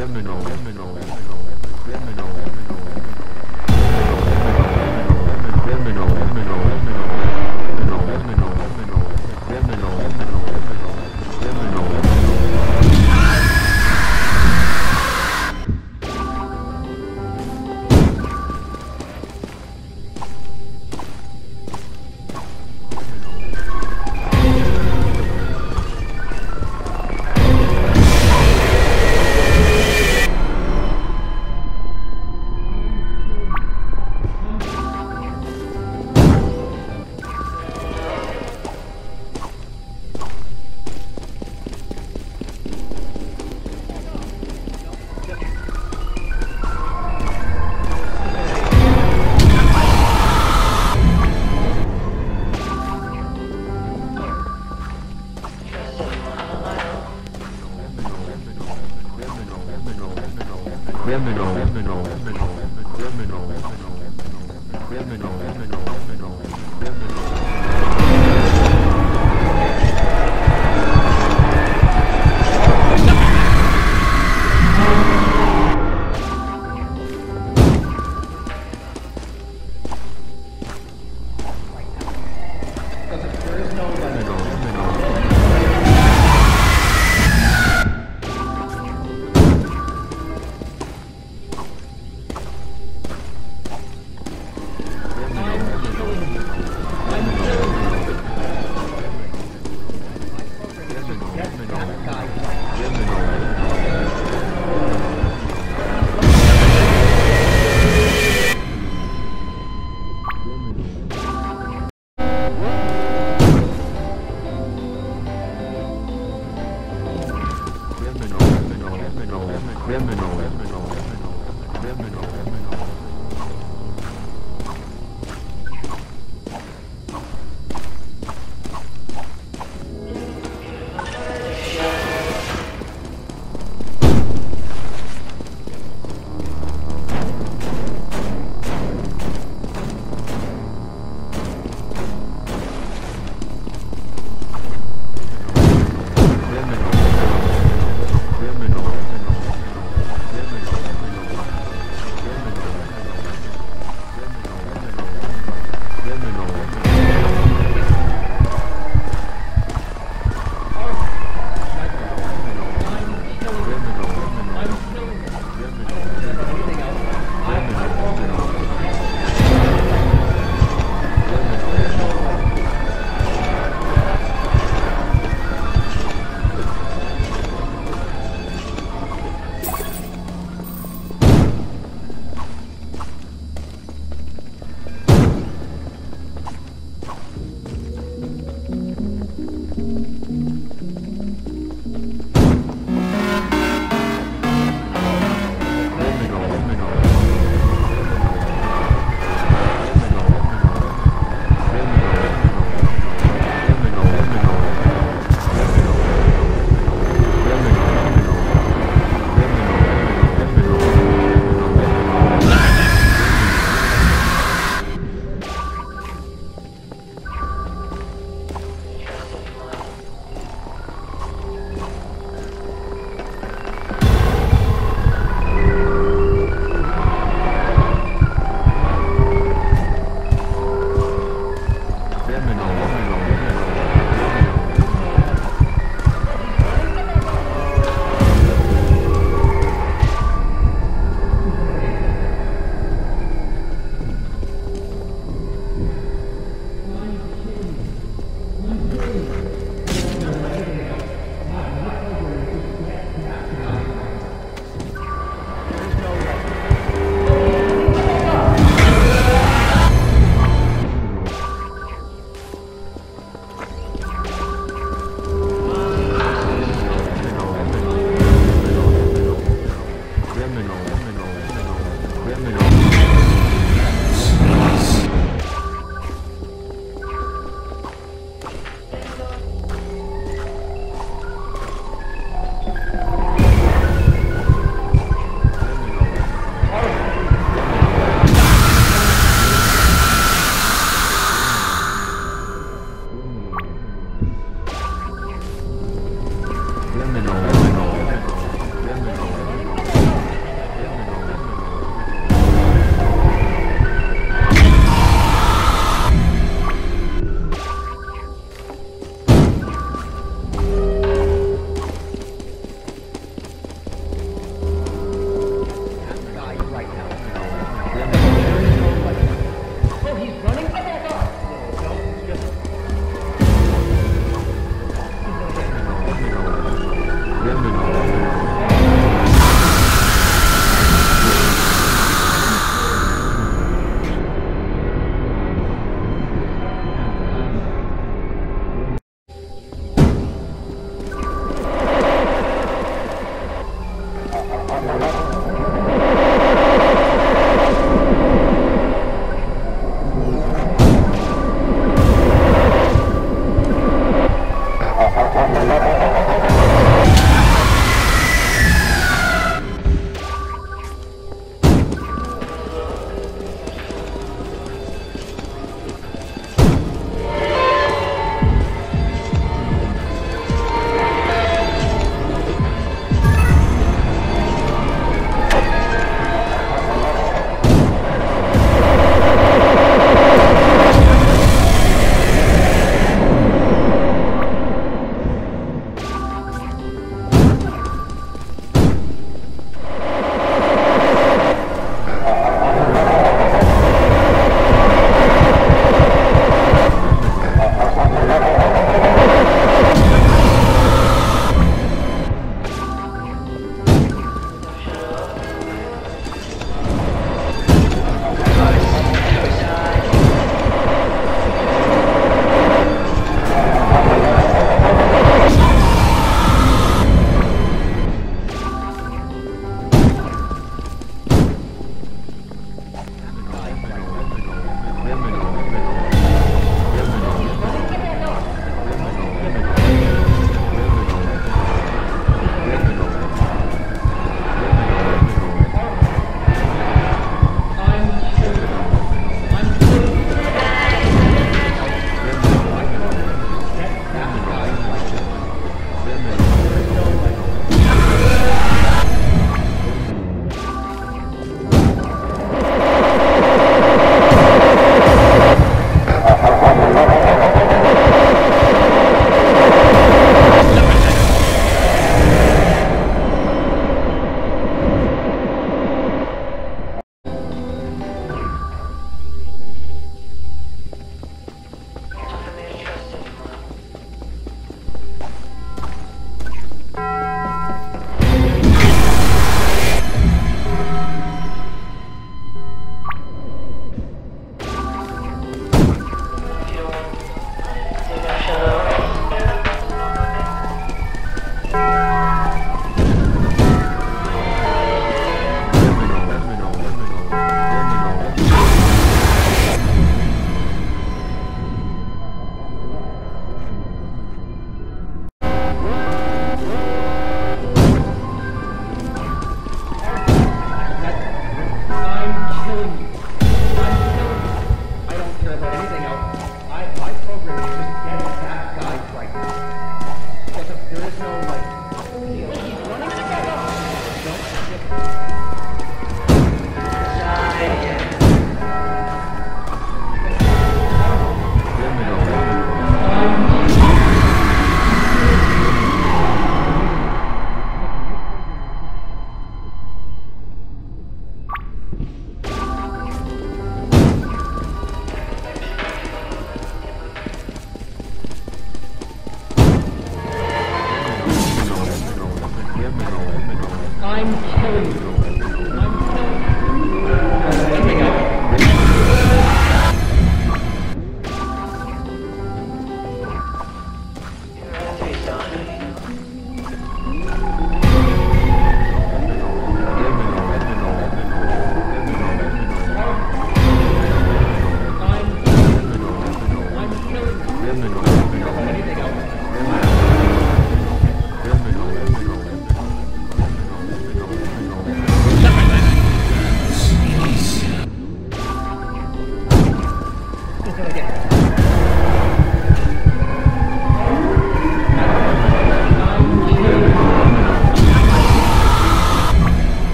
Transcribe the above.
Criminal.